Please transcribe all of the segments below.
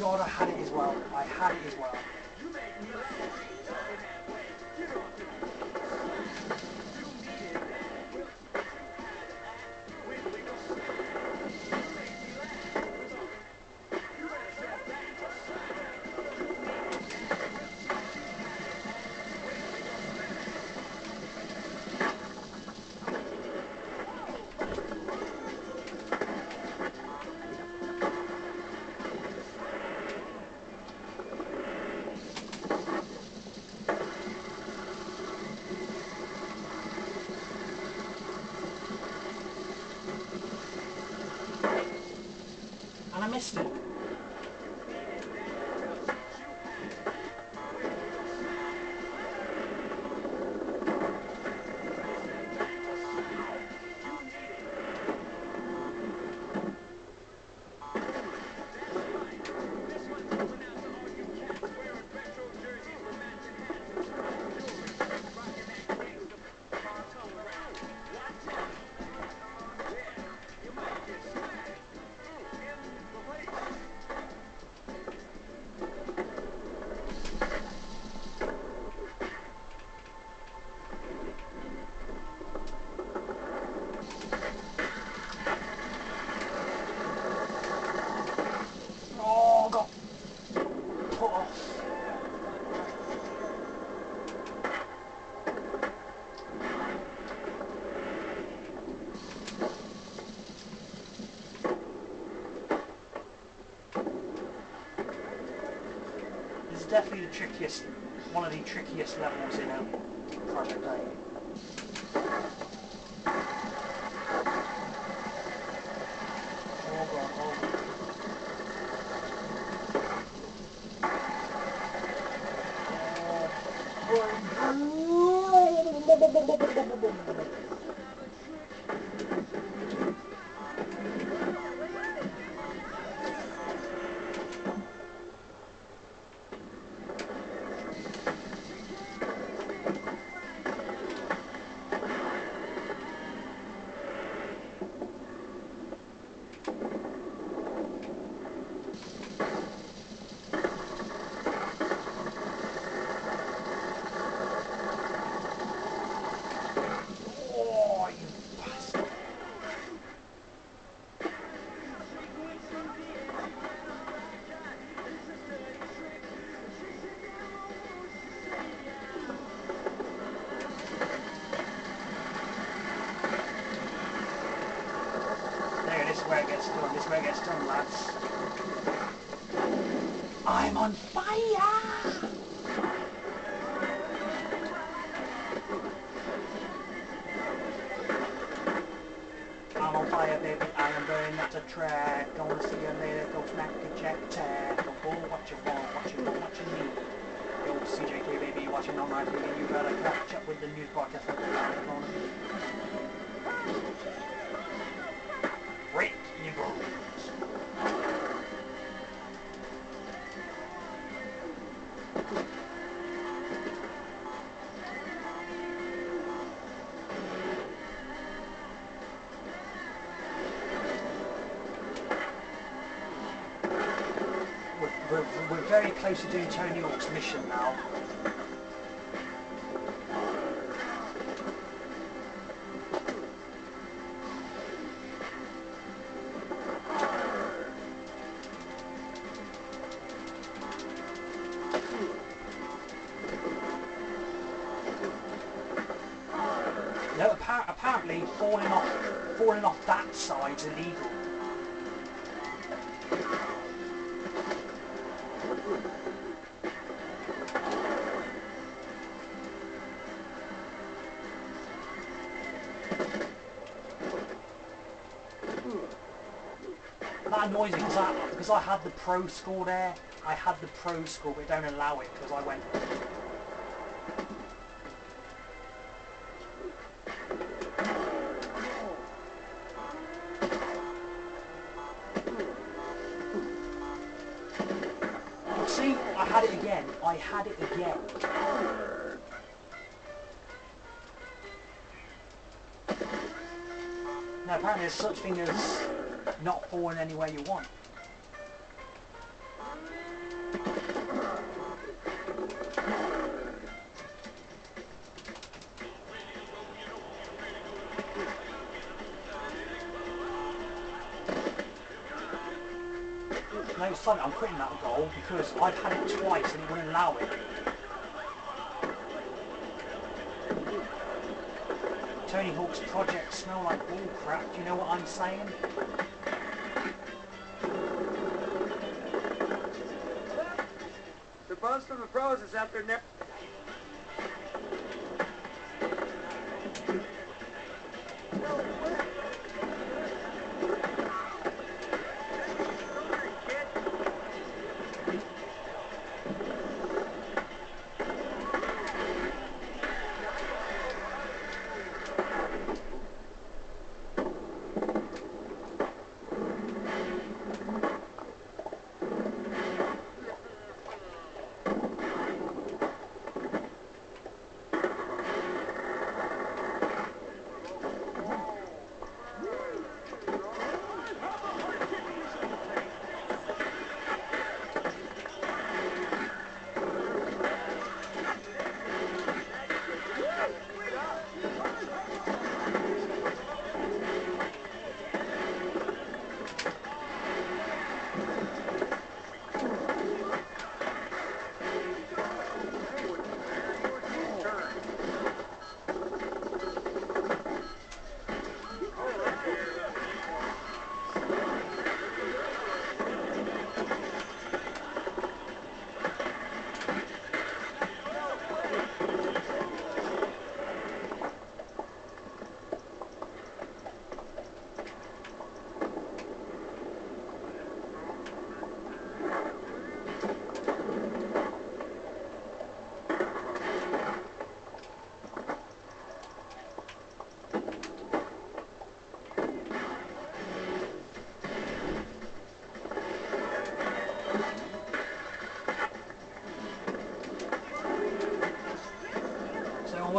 god, I had it as well. I had it as well. And This is definitely the trickiest, one of the trickiest levels in um, Project A. Oh god, oh god. Oh, gets done. This is where it gets done, lads. I'm on fire! I'm on fire, baby. I am burning up the track. Gonna see you later. Go smack a jack tag. Go pull what you want, what you want, what you need. Yo, CJK, baby, watching on my TV. You better catch up with the news broadcast of the live We're, we're, very close to doing Tony Hawk's mission now. No, apparently falling off falling off that side's illegal. Me because I, because I had the pro score there. I had the pro score, but don't allow it because I went. See, I had it again. I had it again. Now apparently there's such thing as not falling anywhere you want. No, son, I'm quitting that goal because I've had it twice and he wouldn't allow it. Tony Hawk's projects smell like bull crap, do you know what I'm saying? Is out there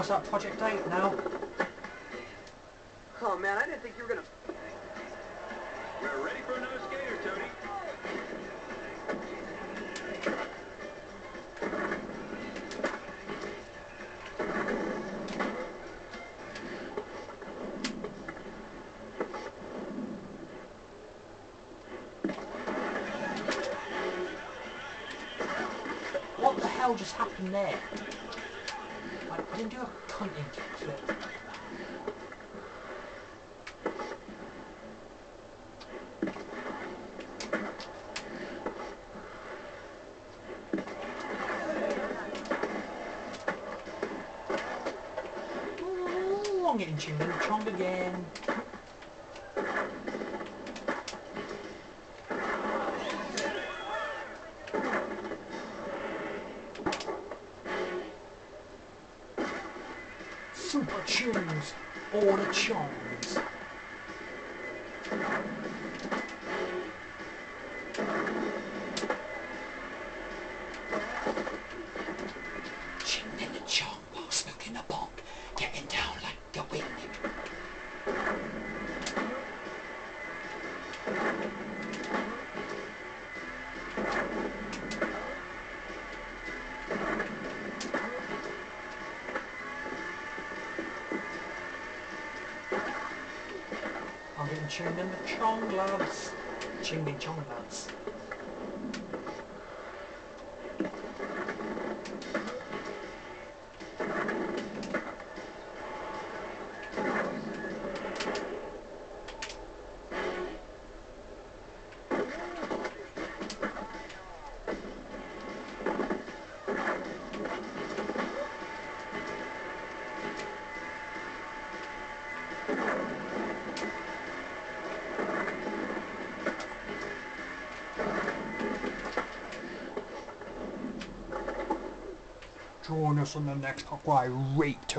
now. So what's that project date now? Oh man, I didn't think you were gonna. We're ready for another skater, Tony. What the hell just happened there? Didn't do a cunting kickflip. I'm getting Chong again. Tunes, all the chongs. Tuned in the chong lads. Ching in chong. On the next Hawkeye Rate Tony.